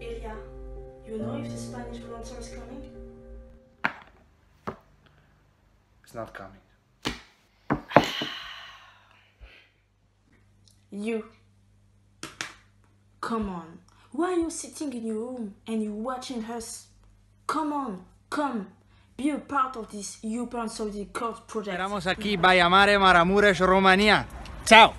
Elia, you know if the Spanish monster is coming? It's not coming. you. Come on. Why are you sitting in your room and you watching us? Come on, come. Be a part of this European Solidarity Corps project. Estamos aquí Baia Mare Romania. Ciao.